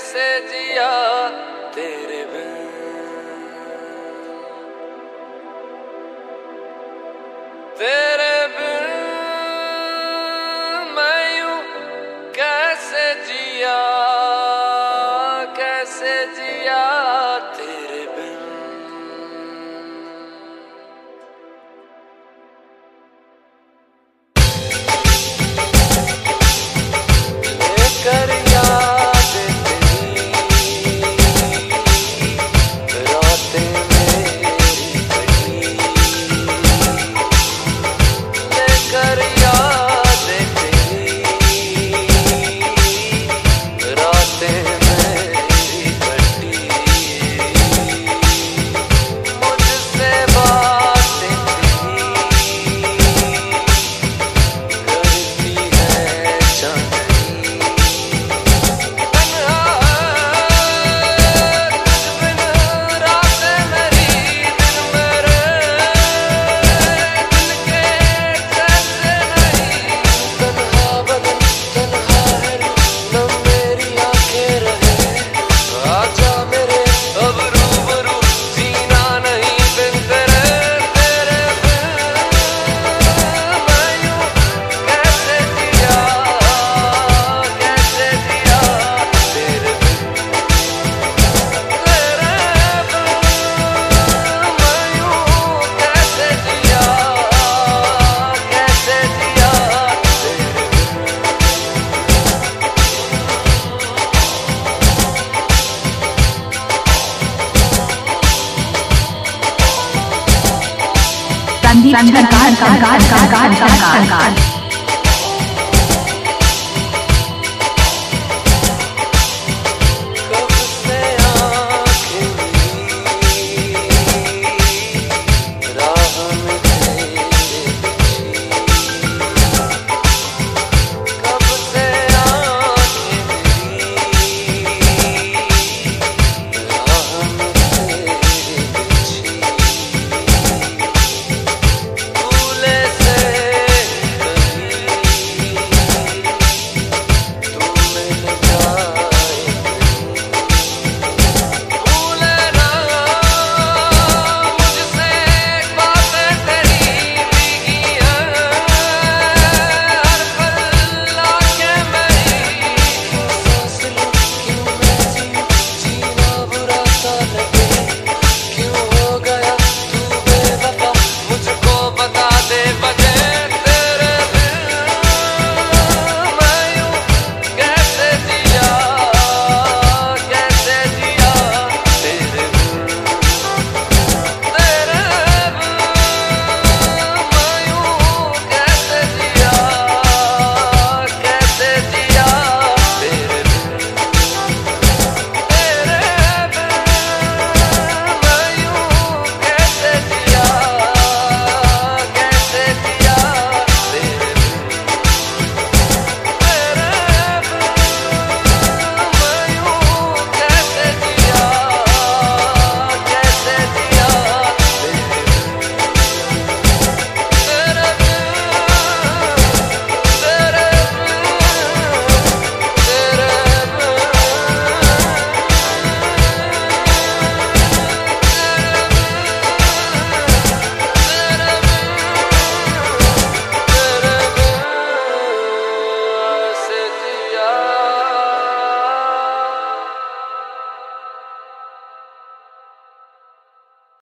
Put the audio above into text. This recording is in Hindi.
कैसे जिया तेरे बिन। तेरे बिन मैं यूँ कैसे जिया कैसे जिया? संदीप संदीप